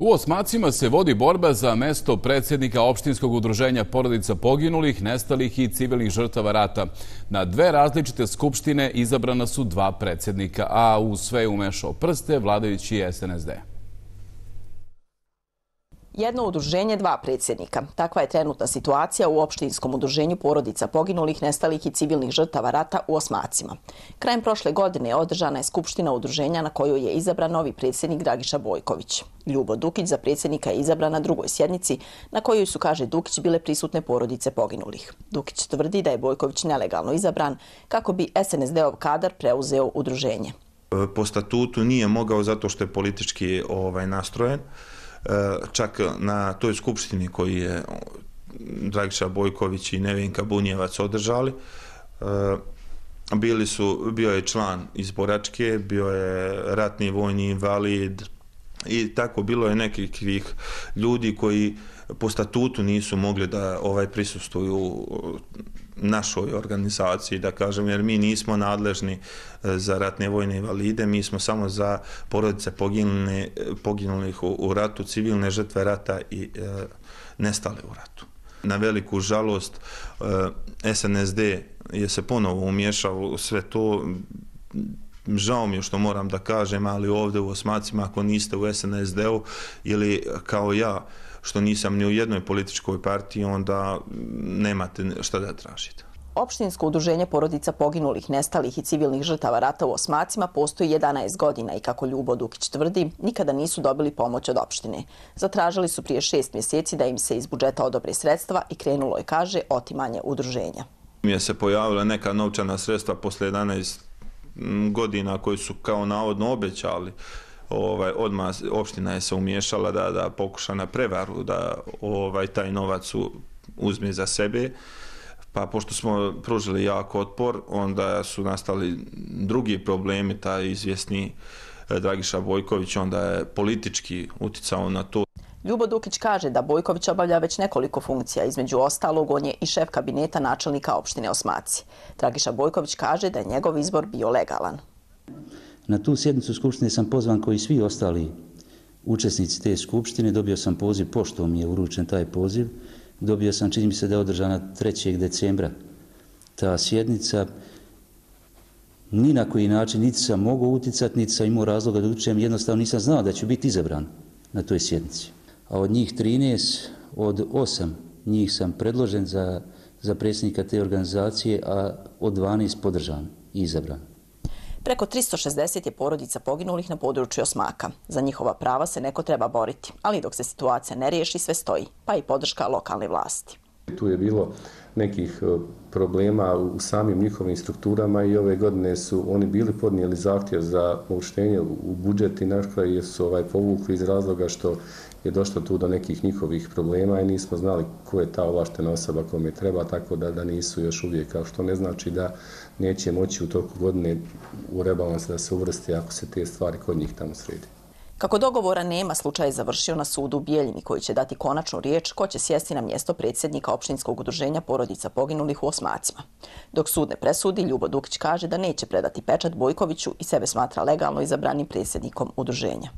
U Osmacima se vodi borba za mesto predsjednika opštinskog udruženja porodica poginulih, nestalih i civilnih žrtava rata. Na dve različite skupštine izabrana su dva predsjednika, a u sve umešao prste vladajući SNSD jedno udruženje, dva predsjednika. Takva je trenutna situacija u opštinskom udruženju porodica poginulih, nestalih i civilnih žrtava rata u Osmacima. Krajem prošle godine održana je skupština udruženja na koju je izabran novi predsjednik Dragiša Bojković. Ljubo Dukić za predsjednika je izabran na drugoj sjednici na kojoj su, kaže Dukić, bile prisutne porodice poginulih. Dukić tvrdi da je Bojković nelegalno izabran kako bi SNSD-ov kadar preuzeo udruženje. E, po statutu nije mogao zato što je politički ovaj nastrojen. E, čak na toj skupštini koji je Dragiša Bojković i Nevenka Bunjevac održali. E, bili su, bio je član iz Boračke, bio je ratni vojni invalid i tako bilo je nekih ljudi koji po statutu nisu mogli da ovaj prisustuju uh, našoj organizaciji, da kažem, jer mi nismo nadležni uh, za ratne vojne invalide, mi smo samo za porodice poginulih, poginulih u, u ratu, civilne žrtve rata i e, nestale u ratu. Na veliku žalost, e, SNSD je se ponovo umješao u sve to, žao mi je što moram da kažem, ali ovdje u Osmacima, ako niste u SNSD-u ili kao ja, što nisam ni u jednoj političkoj partiji, onda nemate šta da tražite. Opštinsko udruženje porodica poginulih, nestalih i civilnih žrtava rata u Osmacima postoji 11 godina i kako Ljubo Dukić tvrdi, nikada nisu dobili pomoć od opštine. Zatražili su prije šest mjeseci da im se iz budžeta odobre sredstva i krenulo je, kaže, otimanje udruženja. Mi je se pojavila neka novčana sredstva posle 11 godina koji su kao navodno obećali ovaj odma opština je se umješala da da pokuša na prevaru da ovaj taj novac uzme za sebe. Pa pošto smo pružili jak otpor onda su nastali drugi problemi taj izvjesni eh, Dragiša Bojković onda je politički uticao na to Ljubo Dukić kaže da Bojković obavlja već nekoliko funkcija, između ostalog on je i šef kabineta načelnika opštine Osmaci. Dragiša Bojković kaže da je njegov izbor bio legalan. Na tu sjednicu Skupštine sam pozvan koji svi ostali učesnici te Skupštine. Dobio sam poziv, pošto mi je uručen taj poziv. Dobio sam, čini mi se da je održana 3. decembra ta sjednica. Ni na koji način niti sam mogu uticati, niti sam imao razloga da učem. Jednostavno nisam znao da ću biti izabran na toj sjednici. A od njih 13, od 8 njih sam predložen za, za predsjednika te organizacije, a od 12 podržan i izabran. Preko 360 je porodica poginulih na području Osmaka. Za njihova prava se neko treba boriti, ali dok se situacija ne riješi, sve stoji, pa i podrška lokalne vlasti. Tu je bilo nekih e, problema u samim njihovim strukturama i ove godine su oni bili podnijeli zahtjev za uvrštenje u budžet i naš kraj su ovaj povukli iz razloga što je došlo tu do nekih njihovih problema i nismo znali ko je ta ovlaštena osoba kome treba, tako da da nisu još uvijek, kao što ne znači da neće moći u toku godine u rebalans da se uvrsti ako se te stvari kod njih tamo sredi. Kako dogovora nema, slučaj je završio na sudu u Bijeljini koji će dati konačnu riječ ko će sjesti na mjesto predsjednika opštinskog udruženja porodica poginulih u Osmacima. Dok sud ne presudi, Ljubo Dukić kaže da neće predati pečat Bojkoviću i sebe smatra legalno izabranim predsjednikom udruženja.